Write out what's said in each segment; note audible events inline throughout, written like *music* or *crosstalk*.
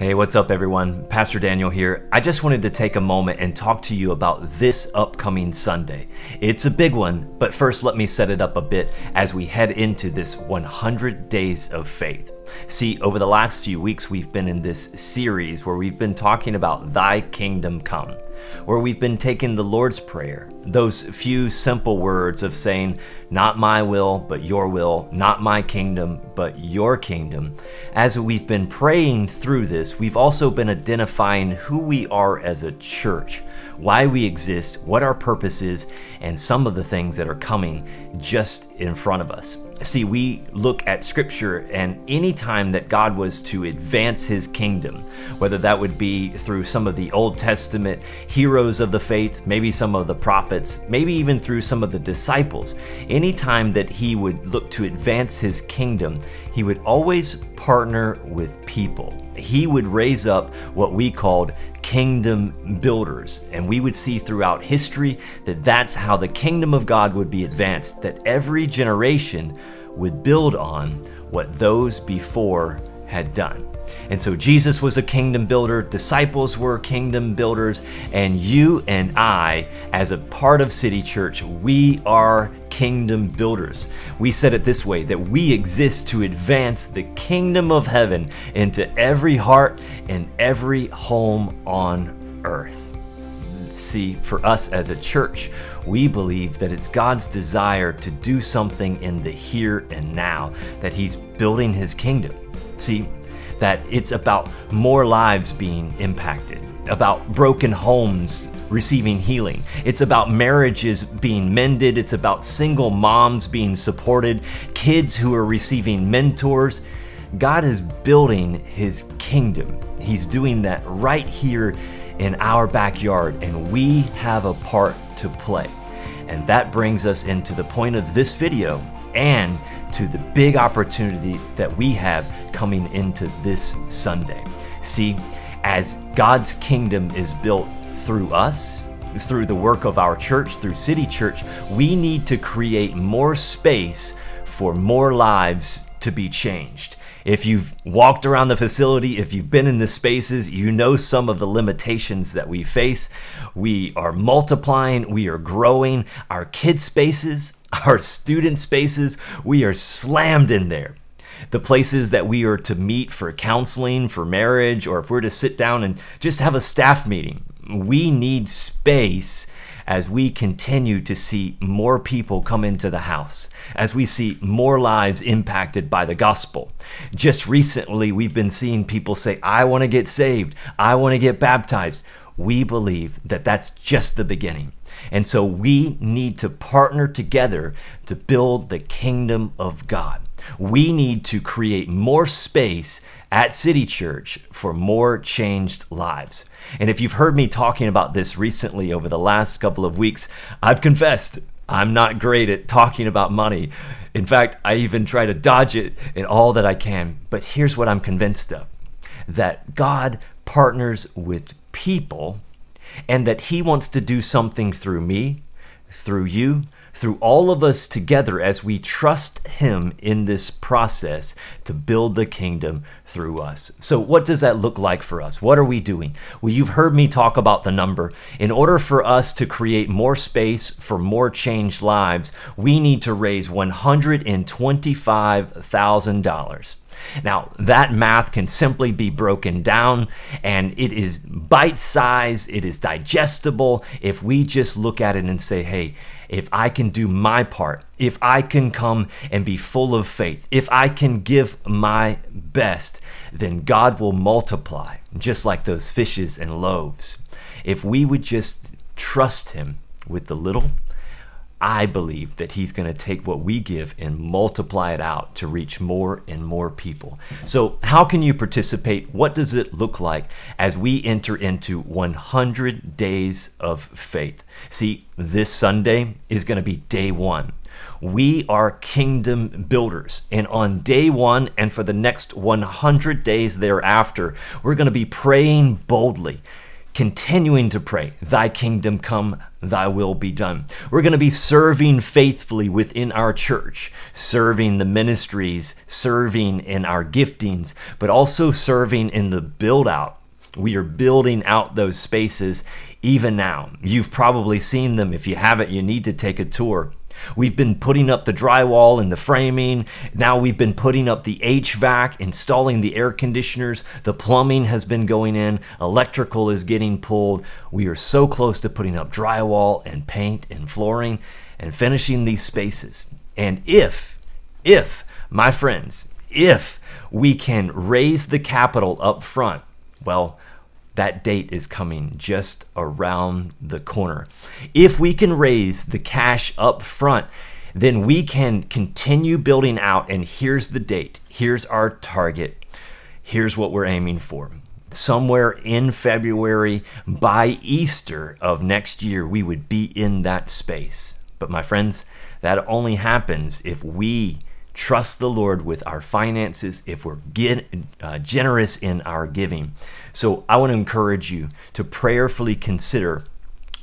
Hey, what's up, everyone? Pastor Daniel here. I just wanted to take a moment and talk to you about this upcoming Sunday. It's a big one, but first, let me set it up a bit as we head into this 100 Days of Faith. See, over the last few weeks, we've been in this series where we've been talking about Thy Kingdom Come where we've been taking the Lord's Prayer, those few simple words of saying, Not my will, but your will, not my kingdom, but your kingdom. As we've been praying through this, we've also been identifying who we are as a church, why we exist, what our purpose is, and some of the things that are coming just in front of us. See, we look at scripture, and any time that God was to advance his kingdom, whether that would be through some of the Old Testament heroes of the faith, maybe some of the prophets, maybe even through some of the disciples, anytime that he would look to advance his kingdom, he would always partner with people. He would raise up what we called kingdom builders. And we would see throughout history that that's how the kingdom of God would be advanced, that every generation would build on what those before had done. And so Jesus was a kingdom builder, disciples were kingdom builders, and you and I, as a part of City Church, we are kingdom builders. We said it this way that we exist to advance the kingdom of heaven into every heart and every home on earth. See, for us as a church, we believe that it's God's desire to do something in the here and now, that He's building His kingdom. See, that it's about more lives being impacted, about broken homes receiving healing. It's about marriages being mended. It's about single moms being supported, kids who are receiving mentors. God is building his kingdom. He's doing that right here in our backyard, and we have a part to play. And that brings us into the point of this video and to the big opportunity that we have coming into this Sunday. See, as God's kingdom is built through us, through the work of our church, through City Church, we need to create more space for more lives to be changed. If you've walked around the facility, if you've been in the spaces, you know some of the limitations that we face. We are multiplying, we are growing. Our kid spaces, *laughs* our student spaces, we are slammed in there. The places that we are to meet for counseling, for marriage, or if we're to sit down and just have a staff meeting, we need space as we continue to see more people come into the house, as we see more lives impacted by the gospel. Just recently, we've been seeing people say, I want to get saved, I want to get baptized. We believe that that's just the beginning. And so we need to partner together to build the kingdom of God. We need to create more space at City Church for more changed lives. And if you've heard me talking about this recently over the last couple of weeks, I've confessed I'm not great at talking about money. In fact, I even try to dodge it in all that I can. But here's what I'm convinced of that God partners with people and that He wants to do something through me, through you, through all of us together as we trust Him in this process to build the kingdom through us. So, what does that look like for us? What are we doing? Well, you've heard me talk about the number. In order for us to create more space for more changed lives, we need to raise $125,000. Now, that math can simply be broken down and it is bite sized, it is digestible if we just look at it and say, hey, if I can do my part, if I can come and be full of faith, if I can give my best, then God will multiply, just like those fishes and loaves. If we would just trust Him with the little, I believe that he's going to take what we give and multiply it out to reach more and more people. So, how can you participate? What does it look like as we enter into 100 days of faith? See, this Sunday is going to be day one. We are kingdom builders. And on day one and for the next 100 days thereafter, we're going to be praying boldly continuing to pray, Thy kingdom come, Thy will be done. We're going to be serving faithfully within our church, serving the ministries, serving in our giftings, but also serving in the build out. We are building out those spaces even now. You've probably seen them. If you haven't, you need to take a tour. We've been putting up the drywall and the framing. Now we've been putting up the HVAC, installing the air conditioners. The plumbing has been going in. Electrical is getting pulled. We are so close to putting up drywall and paint and flooring and finishing these spaces. And if, if, my friends, if we can raise the capital up front, well, that date is coming just around the corner. If we can raise the cash up front, then we can continue building out. And here's the date. Here's our target. Here's what we're aiming for. Somewhere in February, by Easter of next year, we would be in that space. But my friends, that only happens if we trust the Lord with our finances, if we're get, uh, generous in our giving. So I want to encourage you to prayerfully consider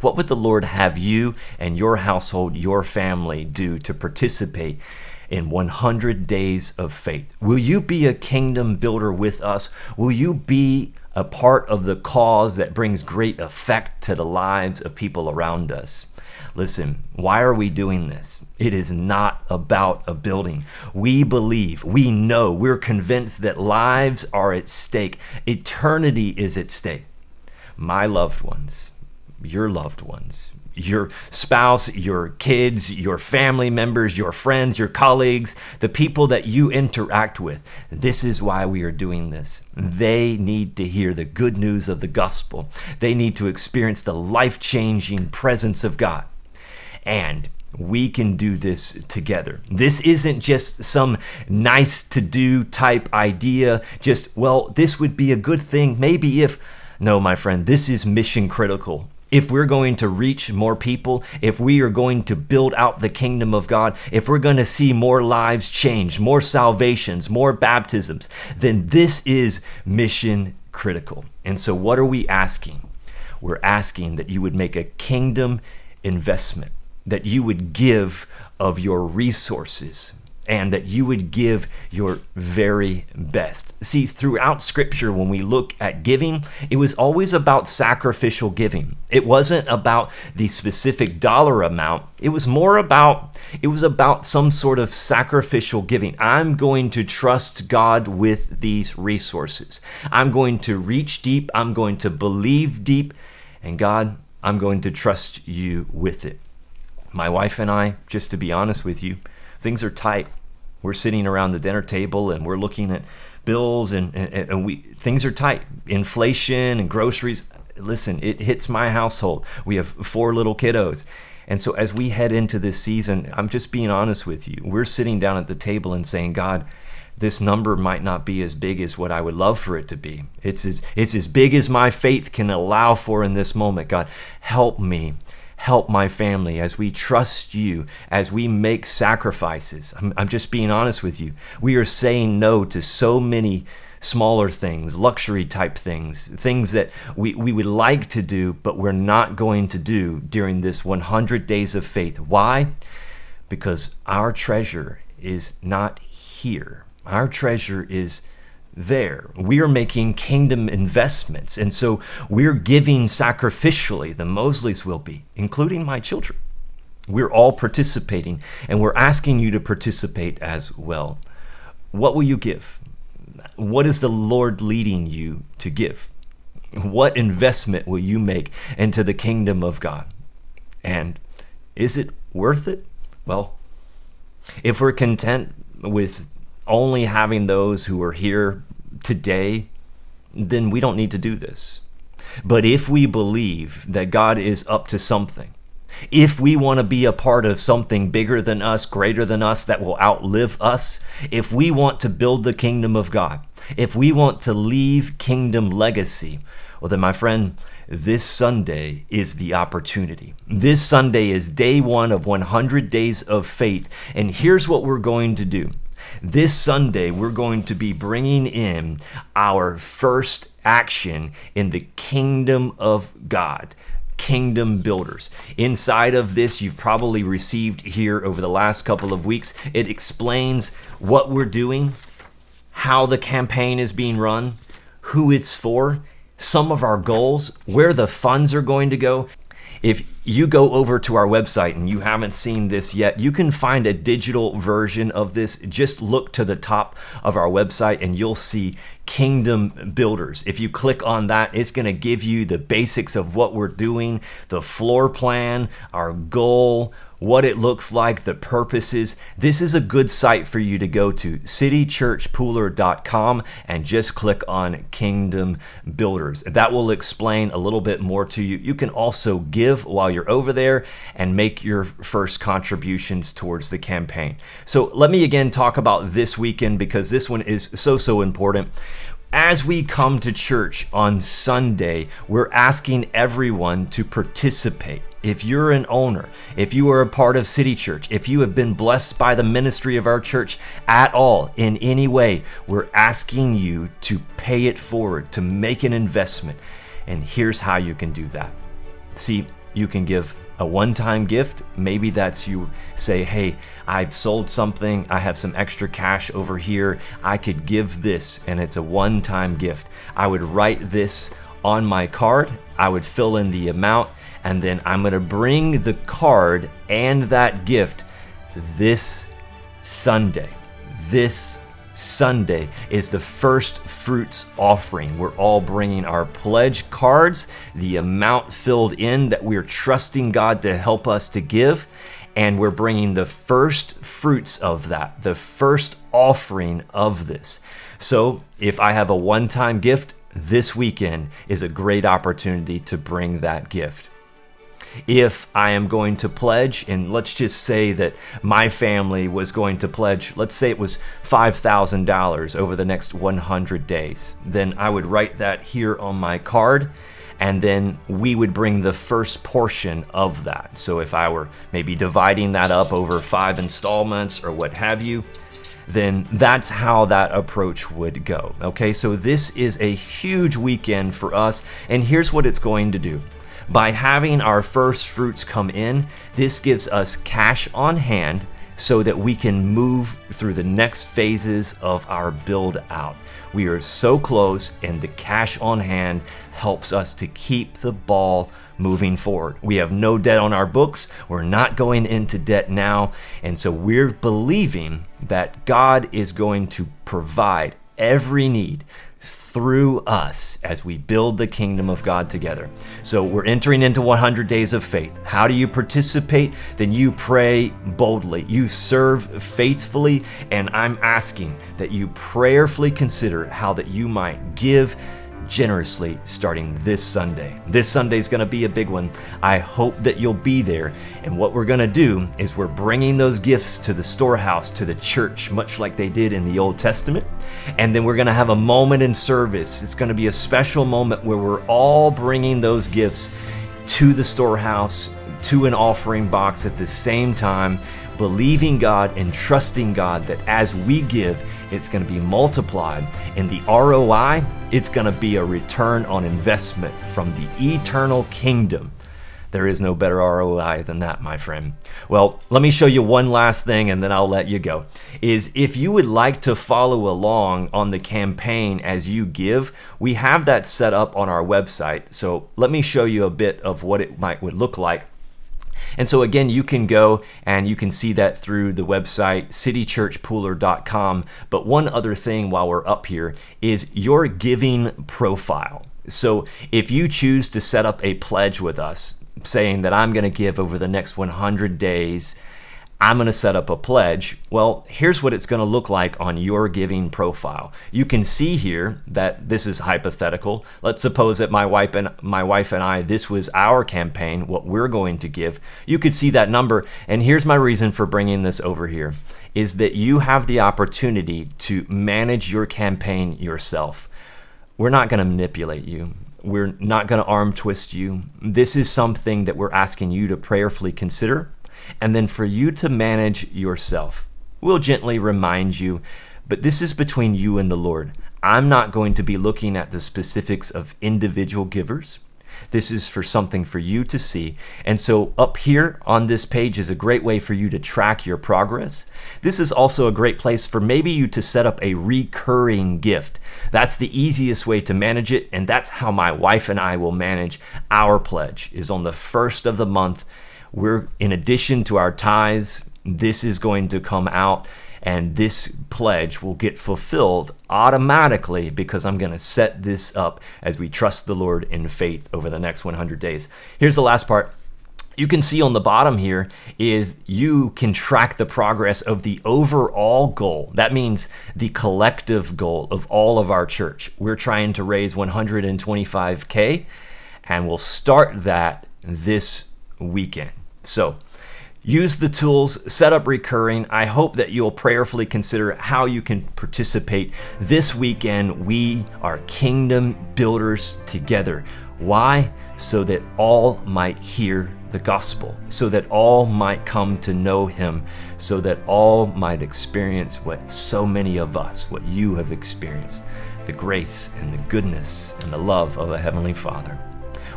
what would the Lord have you and your household, your family do to participate in 100 days of faith? Will you be a kingdom builder with us? Will you be a part of the cause that brings great effect to the lives of people around us? Listen, why are we doing this? It is not about a building. We believe, we know, we're convinced that lives are at stake, eternity is at stake. My loved ones, your loved ones, your spouse, your kids, your family members, your friends, your colleagues, the people that you interact with. This is why we are doing this. They need to hear the good news of the gospel. They need to experience the life changing presence of God and we can do this together. This isn't just some nice to do type idea, just, well, this would be a good thing, maybe if. No, my friend, this is mission critical. If we're going to reach more people, if we are going to build out the kingdom of God, if we're going to see more lives change, more salvations, more baptisms, then this is mission critical. And so, what are we asking? We're asking that you would make a kingdom investment that you would give of your resources and that you would give your very best. See, throughout scripture, when we look at giving, it was always about sacrificial giving. It wasn't about the specific dollar amount. It was more about it was about some sort of sacrificial giving. I'm going to trust God with these resources. I'm going to reach deep, I'm going to believe deep, and God, I'm going to trust you with it. My wife and I, just to be honest with you, things are tight. We're sitting around the dinner table and we're looking at bills and, and, and we things are tight. Inflation and groceries. Listen, it hits my household. We have four little kiddos. And so as we head into this season, I'm just being honest with you. We're sitting down at the table and saying, God, this number might not be as big as what I would love for it to be. It's as, it's as big as my faith can allow for in this moment. God, help me help my family, as we trust you, as we make sacrifices. I'm, I'm just being honest with you. We are saying no to so many smaller things, luxury type things, things that we, we would like to do, but we're not going to do during this 100 days of faith. Why? Because our treasure is not here. Our treasure is there. We are making kingdom investments. And so we're giving sacrificially, the Mosleys will be, including my children. We're all participating, and we're asking you to participate as well. What will you give? What is the Lord leading you to give? What investment will you make into the kingdom of God? And is it worth it? Well, if we're content with only having those who are here today, then we don't need to do this. But if we believe that God is up to something, if we want to be a part of something bigger than us, greater than us, that will outlive us, if we want to build the kingdom of God, if we want to leave kingdom legacy, well, then, my friend, this Sunday is the opportunity. This Sunday is day one of 100 days of faith. And here's what we're going to do This Sunday, we're going to be bringing in our first action in the kingdom of God kingdom builders. Inside of this, you've probably received here over the last couple of weeks, it explains what we're doing, how the campaign is being run, who it's for, some of our goals, where the funds are going to go. If you go over to our website and you haven't seen this yet, you can find a digital version of this. Just look to the top of our website and you'll see Kingdom Builders. If you click on that, it's going to give you the basics of what we're doing, the floor plan, our goal, what it looks like, the purposes. This is a good site for you to go to, citychurchpooler.com, and just click on Kingdom Builders. That will explain a little bit more to you. You can also give while you're over there and make your first contributions towards the campaign. So let me again talk about this weekend because this one is so, so important as we come to church on Sunday, we're asking everyone to participate. If you're an owner, if you are a part of City Church, if you have been blessed by the ministry of our church at all in any way, we're asking you to pay it forward, to make an investment. And here's how you can do that. See, you can give a one time gift. Maybe that's you say, hey, I've sold something, I have some extra cash over here, I could give this, and it's a one time gift. I would write this on my card, I would fill in the amount, and then I'm gonna bring the card and that gift this Sunday. This Sunday is the first fruits offering. We're all bringing our pledge cards, the amount filled in that we're trusting God to help us to give, and we're bringing the first fruits of that, the first offering of this. So if I have a one time gift, this weekend is a great opportunity to bring that gift if I am going to pledge, and let's just say that my family was going to pledge, let's say it was $5,000 over the next 100 days, then I would write that here on my card and then we would bring the first portion of that. So if I were maybe dividing that up over five installments or what have you, then that's how that approach would go. Okay, so this is a huge weekend for us, and here's what it's going to do. By having our first fruits come in, this gives us cash on hand so that we can move through the next phases of our build out. We are so close, and the cash on hand helps us to keep the ball moving forward. We have no debt on our books. We're not going into debt now. And so we're believing that God is going to provide every need through us as we build the kingdom of God together. So we're entering into 100 days of faith. How do you participate? Then you pray boldly, you serve faithfully, and I'm asking that you prayerfully consider how that you might give generously starting this Sunday. This Sunday is going to be a big one. I hope that you'll be there. And what we're going to do is we're bringing those gifts to the storehouse, to the church, much like they did in the Old Testament. And then we're going to have a moment in service. It's going to be a special moment where we're all bringing those gifts to the storehouse, to an offering box at the same time believing God and trusting God that as we give, it's going to be multiplied. And the ROI, it's going to be a return on investment from the eternal kingdom. There is no better ROI than that, my friend. Well, let me show you one last thing and then I'll let you go. Is if you would like to follow along on the campaign as you give, we have that set up on our website. So let me show you a bit of what it might would look like and so again, you can go and you can see that through the website citychurchpooler.com. But one other thing while we're up here is your giving profile. So if you choose to set up a pledge with us, saying that I'm going to give over the next 100 days I'm going to set up a pledge. Well, here's what it's going to look like on your giving profile. You can see here that this is hypothetical. Let's suppose that my wife and my wife and I this was our campaign, what we're going to give. You could see that number and here's my reason for bringing this over here is that you have the opportunity to manage your campaign yourself. We're not going to manipulate you. We're not going to arm twist you. This is something that we're asking you to prayerfully consider and then for you to manage yourself. We'll gently remind you, but this is between you and the Lord. I'm not going to be looking at the specifics of individual givers. This is for something for you to see. And so, up here on this page is a great way for you to track your progress. This is also a great place for maybe you to set up a recurring gift. That's the easiest way to manage it. And that's how my wife and I will manage our pledge, is on the first of the month. We're, in addition to our tithes, this is going to come out and this pledge will get fulfilled automatically because I'm going to set this up as we trust the Lord in faith over the next 100 days. Here's the last part. You can see on the bottom here is you can track the progress of the overall goal. That means the collective goal of all of our church. We're trying to raise 125K and we'll start that this weekend. So, Use the tools, set up recurring. I hope that you'll prayerfully consider how you can participate. This weekend, we are kingdom builders together. Why? So that all might hear the gospel, so that all might come to know him, so that all might experience what so many of us, what you have experienced the grace and the goodness and the love of a Heavenly Father.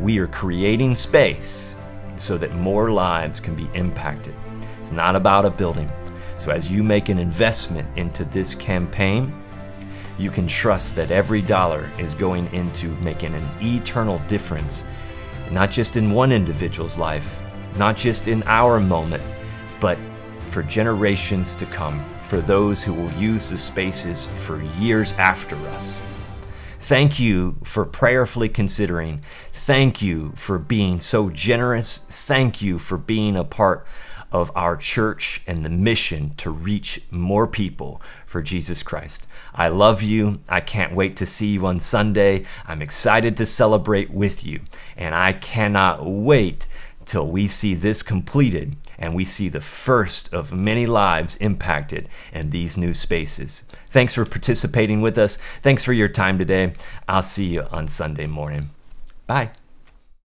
We are creating space so that more lives can be impacted. It's not about a building. So as you make an investment into this campaign, you can trust that every dollar is going into making an eternal difference, not just in one individual's life, not just in our moment, but for generations to come, for those who will use the spaces for years after us. Thank you for prayerfully considering. Thank you for being so generous. Thank you for being a part of our church and the mission to reach more people for Jesus Christ. I love you. I can't wait to see you on Sunday. I'm excited to celebrate with you. And I cannot wait till we see this completed and we see the first of many lives impacted in these new spaces. Thanks for participating with us. Thanks for your time today. I'll see you on Sunday morning. Bye.